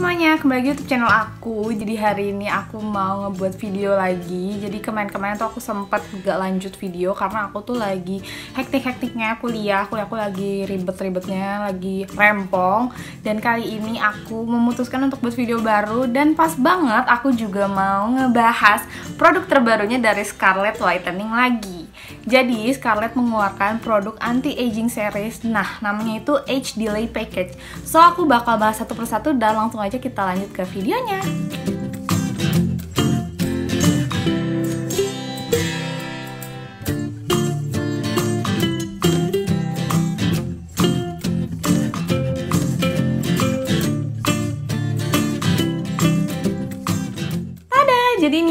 semuanya, kembali lagi YouTube channel aku. Jadi hari ini aku mau ngebuat video lagi. Jadi kemarin-kemarin tuh aku sempat gak lanjut video Karena aku tuh lagi hektik-hektiknya kuliah. Kuliah aku lagi ribet-ribetnya, lagi rempong. Dan kali ini aku memutuskan untuk buat video baru. Dan pas banget aku juga mau ngebahas produk terbarunya dari Scarlett Whitening lagi jadi Scarlett mengeluarkan produk anti-aging series. Nah namanya itu Age Delay Package. So aku bakal bahas satu persatu dan langsung aja kita lanjut ke videonya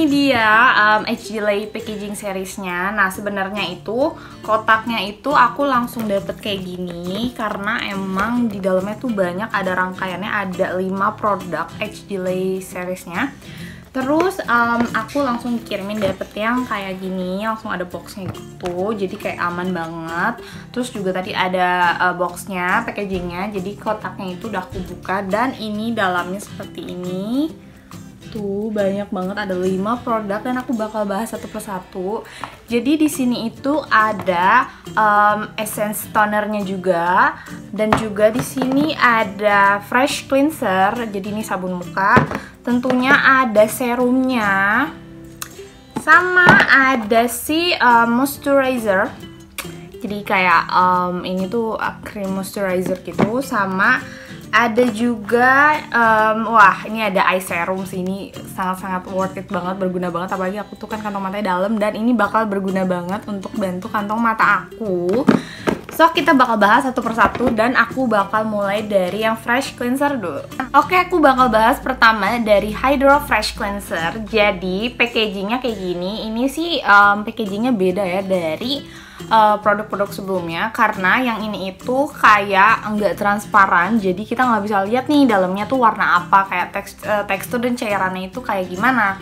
dia um, Lay packaging seriesnya. Nah sebenarnya itu kotaknya itu aku langsung dapet kayak gini karena emang di dalamnya tuh banyak ada rangkaiannya ada 5 produk Lay seriesnya. Terus um, aku langsung kirimin dapet yang kayak gini, langsung ada boxnya gitu, jadi kayak aman banget. Terus juga tadi ada uh, boxnya, packagingnya, jadi kotaknya itu udah aku buka dan ini dalamnya seperti ini tuh banyak banget ada 5 produk dan aku bakal bahas satu persatu. Jadi di sini itu ada um, essence tonernya juga dan juga di sini ada fresh cleanser. Jadi ini sabun muka. Tentunya ada serumnya. Sama ada si um, moisturizer. Jadi kayak um, ini tuh cream moisturizer gitu sama ada juga um, wah ini ada eye serum sih. Ini sangat-sangat worth it banget berguna banget. Apalagi aku tuh kan kantong matanya dalam dan ini bakal berguna banget untuk bantu kantong mata aku So kita bakal bahas satu persatu dan aku bakal mulai dari yang fresh cleanser dulu. Oke aku bakal bahas pertama dari Hydro Fresh Cleanser. Jadi packagingnya kayak gini. Ini sih um, packagingnya beda ya dari Eh, produk-produk uh, sebelumnya. Karena yang ini itu kayak enggak transparan. Jadi kita nggak bisa lihat nih dalamnya tuh warna apa. Kayak teks, uh, tekstur dan cairannya itu kayak gimana.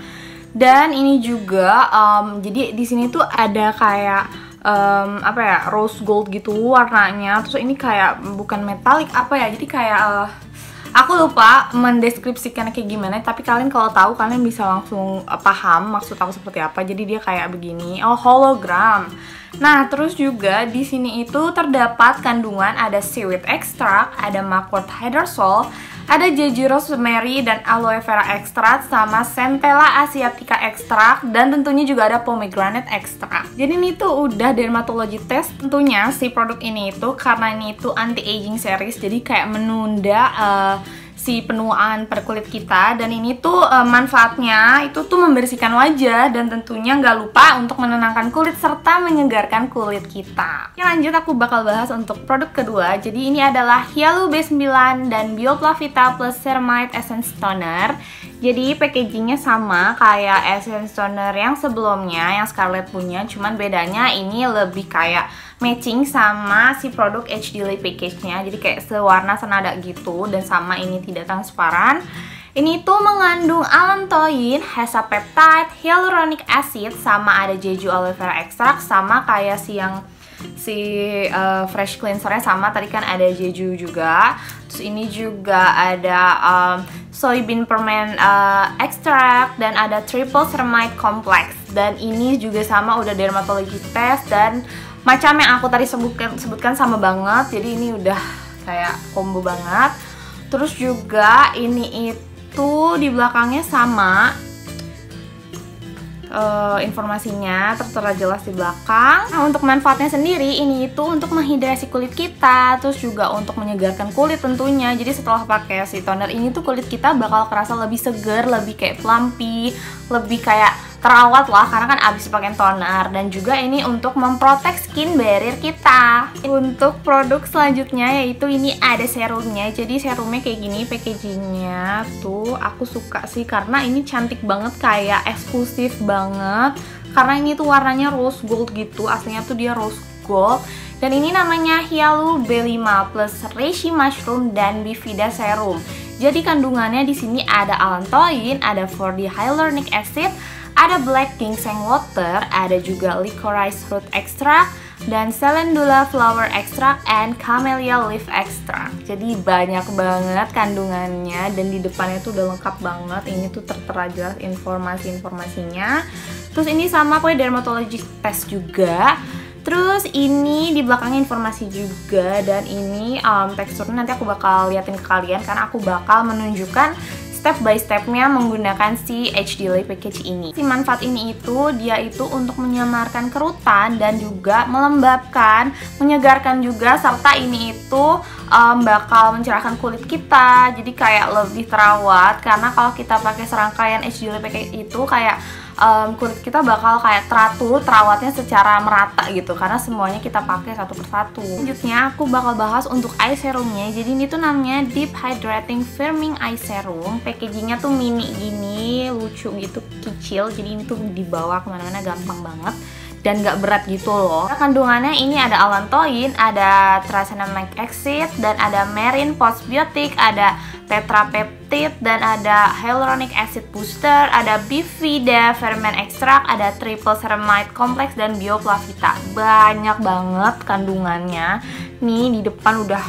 Dan ini juga um, jadi di sini tuh ada kayak um, apa ya rose gold gitu warnanya. Terus ini kayak bukan metalik apa ya jadi kayak uh, aku lupa mendeskripsikannya kayak gimana tapi kalian kalau tahu kalian bisa langsung uh, paham maksud aku seperti apa. Jadi dia kayak begini oh hologram. Nah, terus juga di sini itu terdapat kandungan ada seaweed extract, ada mugwort hydrosol, ada jeju rosemary dan aloe vera extract sama centella asiatica extract dan tentunya juga ada pomegranate extract. Jadi ini tuh udah dermatologi test tentunya si produk ini itu karena ini itu anti aging series jadi kayak menunda uh, si penuaan pada kulit kita dan ini tuh e, manfaatnya itu tuh membersihkan wajah dan tentunya nggak lupa untuk menenangkan kulit serta menyegarkan kulit kita. Oke lanjut aku bakal bahas untuk produk kedua. Jadi ini adalah Hyalu B9 dan Bioplavita Plus Ceramide Essence Toner. Jadi packagingnya sama kayak Essence Toner yang sebelumnya yang Scarlett punya, cuman bedanya ini lebih kayak matching sama si produk HD Lay package-nya. Jadi kayak sewarna senada gitu dan sama ini tidak transparan. Ini tuh mengandung allantoin, hexapeptide, hyaluronic acid, sama ada jeju aloe vera extract, sama kayak si yang si uh, fresh cleansernya sama tadi kan ada jeju juga. Terus ini juga ada um, soybean permen uh, extract dan ada triple ceramide complex. Dan ini juga sama udah dermatologi test dan macam yang aku tadi sebutkan sebutkan sama banget jadi ini udah kayak combo banget terus juga ini itu di belakangnya sama uh, informasinya tertera jelas di belakang. Nah, untuk manfaatnya sendiri ini itu untuk menghidrasi kulit kita, terus juga untuk menyegarkan kulit tentunya. Jadi setelah pakai si toner ini tuh kulit kita bakal kerasa lebih segar, lebih kayak plumpy, lebih kayak terawat lah karena kan abis pakai toner. Dan juga ini untuk memprotek skin barrier kita. Untuk produk selanjutnya yaitu ini ada serumnya. Jadi serumnya kayak gini packagingnya tuh aku suka sih karena ini cantik banget kayak eksklusif banget. Karena ini tuh warnanya rose gold gitu aslinya tuh dia rose gold. Dan ini namanya Hyalu B5 plus Reishi Mushroom dan Bifida Serum. Jadi kandungannya di sini ada allantoin, ada 4D hyaluronic acid, ada black ginseng water, ada juga licorice root extract, dan Calendula Flower Extract and Camellia Leaf Extract. Jadi banyak banget kandungannya dan di depannya tuh udah lengkap banget. Ini tuh tertera jelas informasi-informasinya. Terus ini sama kue dermatologic test juga. Terus ini di belakangnya informasi juga dan ini um, teksturnya nanti aku bakal liatin ke kalian karena aku bakal menunjukkan step by stepnya menggunakan si HD Lay Package ini. Si manfaat ini itu dia itu untuk menyamarkan kerutan dan juga melembabkan, menyegarkan juga serta ini itu um, bakal mencerahkan kulit kita. Jadi kayak lebih terawat karena kalau kita pakai serangkaian HD Lay Package itu kayak um, kulit kita bakal kayak teratur terawatnya secara merata gitu karena semuanya kita pakai satu persatu. Selanjutnya aku bakal bahas untuk eye serumnya. Jadi ini tuh namanya Deep Hydrating Firming Eye Serum. Packagingnya tuh mini gini lucu gitu kecil. Jadi ini tuh dibawa ke mana-mana gampang banget dan gak berat gitu loh. Kandungannya ini ada allantoin, ada triacetamide acid, dan ada marine postbiotic, ada tetrapeptid, dan ada hyaluronic acid booster, ada bifida ferment extract, ada triple ceramide complex, dan bioplavita. Banyak banget kandungannya. Nih di depan udah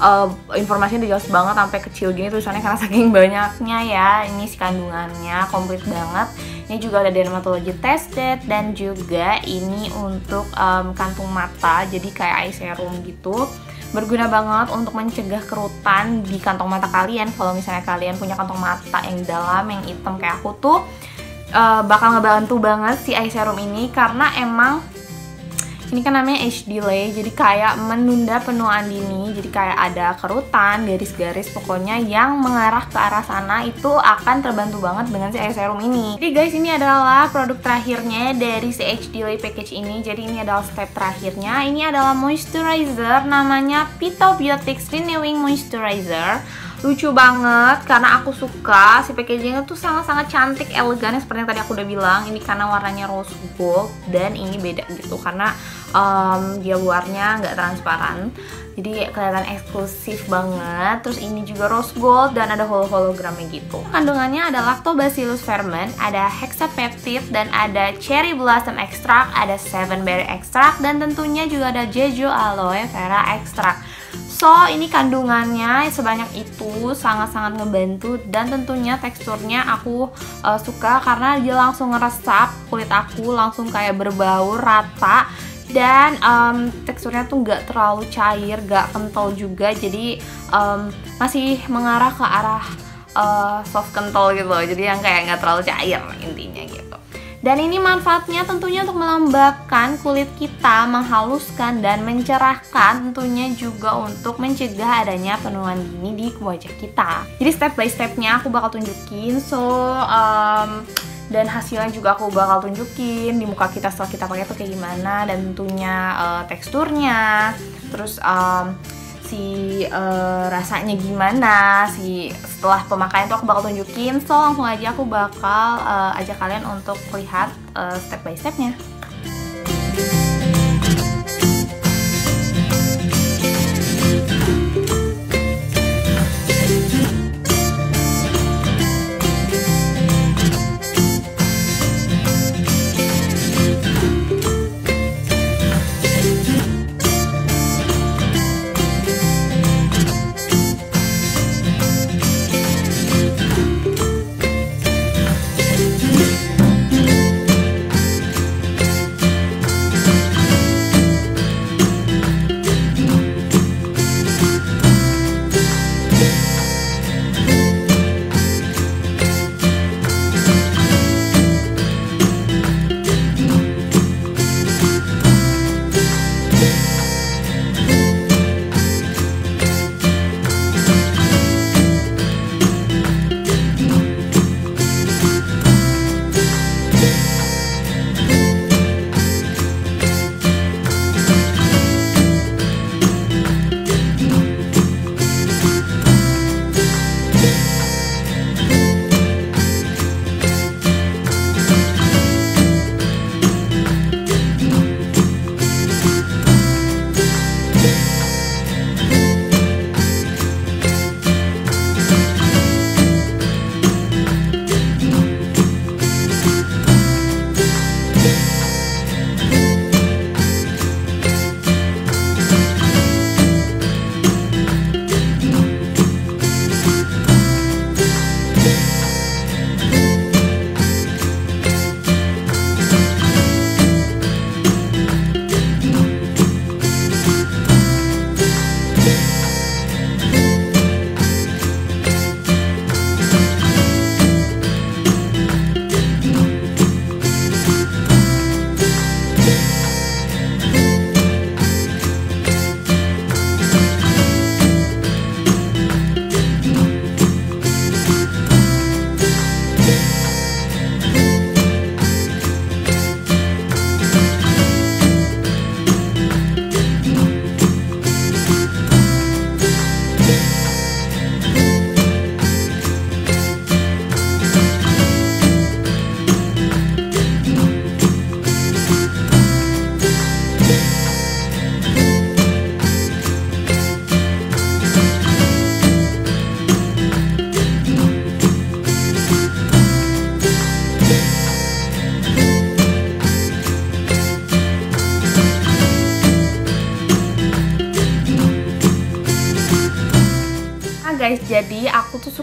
uh, informasinya udah jelas banget sampai kecil gini tulisannya karena saking banyaknya ya ini si kandungannya komplit banget ini juga ada dermatologi tested dan juga ini untuk um, kantung mata jadi kayak eye serum gitu. Berguna banget untuk mencegah kerutan di kantong mata kalian. Kalau misalnya kalian punya kantong mata yang dalam yang hitam kayak aku tuh uh, bakal ngebantu banget si eye serum ini karena emang ini kan namanya age delay jadi kayak menunda penuaan dini jadi kayak ada kerutan garis-garis pokoknya yang mengarah ke arah sana itu akan terbantu banget dengan si eye serum ini. Jadi guys ini adalah produk terakhirnya dari si age delay package ini. Jadi ini adalah step terakhirnya. Ini adalah moisturizer namanya Pitobiotics Renewing Moisturizer lucu banget karena aku suka si packagingnya tuh sangat-sangat cantik elegan seperti yang tadi aku udah bilang. Ini karena warnanya rose gold dan ini beda gitu karena um, dia luarnya nggak transparan. Jadi kelihatan eksklusif banget. Terus ini juga rose gold dan ada holo hologramnya gitu. Kandungannya ada lactobacillus ferment ada hexapeptide dan ada cherry blossom extract ada seven berry extract dan tentunya juga ada jeju aloe vera extract So ini kandungannya sebanyak itu sangat-sangat ngebantu dan tentunya teksturnya aku uh, suka karena dia langsung ngeresap kulit aku langsung kayak berbau rata dan um, teksturnya tuh nggak terlalu cair, gak kental juga jadi um, masih mengarah ke arah uh, soft kental gitu loh jadi yang kayak nggak terlalu cair intinya gitu dan ini manfaatnya tentunya untuk melembabkan kulit kita, menghaluskan dan mencerahkan tentunya juga untuk mencegah adanya penuaan dini di wajah kita. Jadi step by stepnya aku bakal tunjukin. So um, dan hasilnya juga aku bakal tunjukin di muka kita setelah kita pakai tuh kayak gimana dan tentunya uh, teksturnya terus um, si uh, rasanya gimana si setelah pemakaian tuh aku bakal tunjukin. So langsung aja aku bakal uh, ajak kalian untuk lihat uh, step by stepnya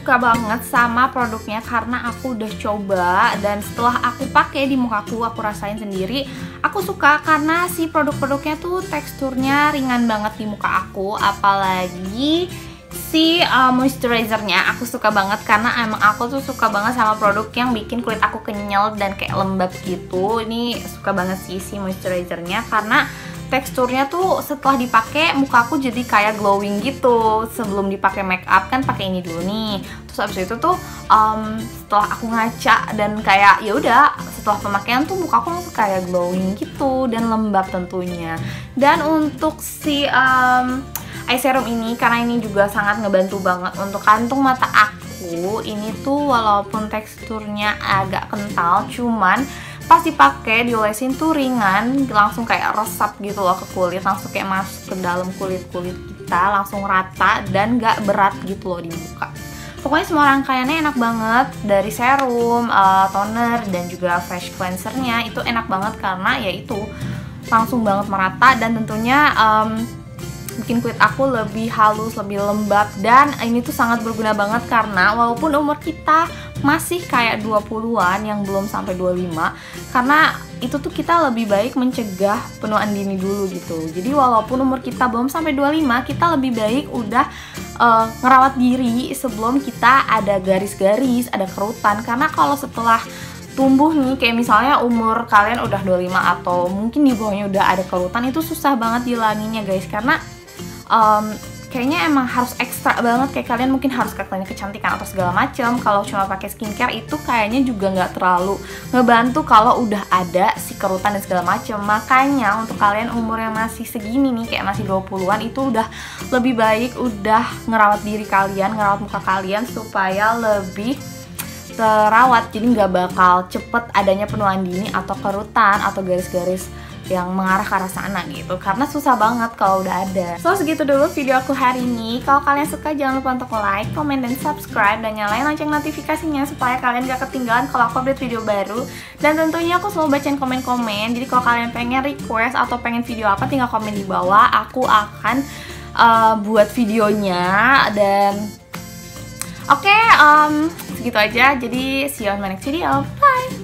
suka banget sama produknya karena aku udah coba dan setelah aku pakai di mukaku, aku rasain sendiri, aku suka karena si produk-produknya tuh teksturnya ringan banget di muka aku, apalagi si uh, moisturizernya aku suka banget karena emang aku tuh suka banget sama produk yang bikin kulit aku kenyal dan kayak lembab gitu. Ini suka banget sih si moisturizernya karena teksturnya tuh setelah dipakai muka aku jadi kayak glowing gitu. Sebelum dipakai make up kan pakai ini dulu nih. Terus abis itu tuh um, setelah aku ngaca dan kayak ya udah setelah pemakaian tuh muka aku langsung kayak glowing gitu dan lembab tentunya. Dan untuk si um, eye serum ini karena ini juga sangat ngebantu banget untuk kantung mata aku ini tuh walaupun teksturnya agak kental cuman pas dipakai diolesin tuh ringan langsung kayak resap gitu loh ke kulit langsung kayak masuk ke dalam kulit kulit kita langsung rata dan gak berat gitu loh di muka pokoknya semua rangkaiannya enak banget dari serum, uh, toner dan juga fresh cleansernya itu enak banget karena ya itu langsung banget merata dan tentunya um, bikin kulit aku lebih halus, lebih lembab dan ini tuh sangat berguna banget karena walaupun umur kita masih kayak 20-an yang belum sampai 25 karena itu tuh kita lebih baik mencegah penuaan dini dulu gitu. Jadi walaupun umur kita belum sampai 25 kita lebih baik udah uh, ngerawat diri sebelum kita ada garis-garis ada kerutan. Karena kalau setelah tumbuh nih kayak misalnya umur kalian udah 25 atau mungkin di bawahnya udah ada kerutan itu susah banget dilanginya guys. Karena um, kayaknya emang harus ekstra banget. Kayak kalian mungkin harus ke klinik kecantikan atau segala macam kalau cuma pakai skincare itu kayaknya juga nggak terlalu ngebantu kalau udah ada si kerutan dan segala macam makanya untuk kalian umur yang masih segini nih kayak masih 20-an itu udah lebih baik udah ngerawat diri kalian ngerawat muka kalian supaya lebih terawat. Jadi nggak bakal cepet adanya penuaan dini atau kerutan atau garis-garis yang mengarah ke arah sana gitu. Karena susah banget kalau udah ada. So segitu dulu video aku hari ini. Kalau kalian suka jangan lupa untuk like, comment, dan subscribe. Dan nyalain lonceng notifikasinya supaya kalian gak ketinggalan kalau aku update video baru. Dan tentunya aku selalu bacain komen-komen. Jadi kalau kalian pengen request atau pengen video apa tinggal komen di bawah. Aku akan uh, buat videonya. Dan oke okay, um, segitu aja. Jadi see you on my next video. Bye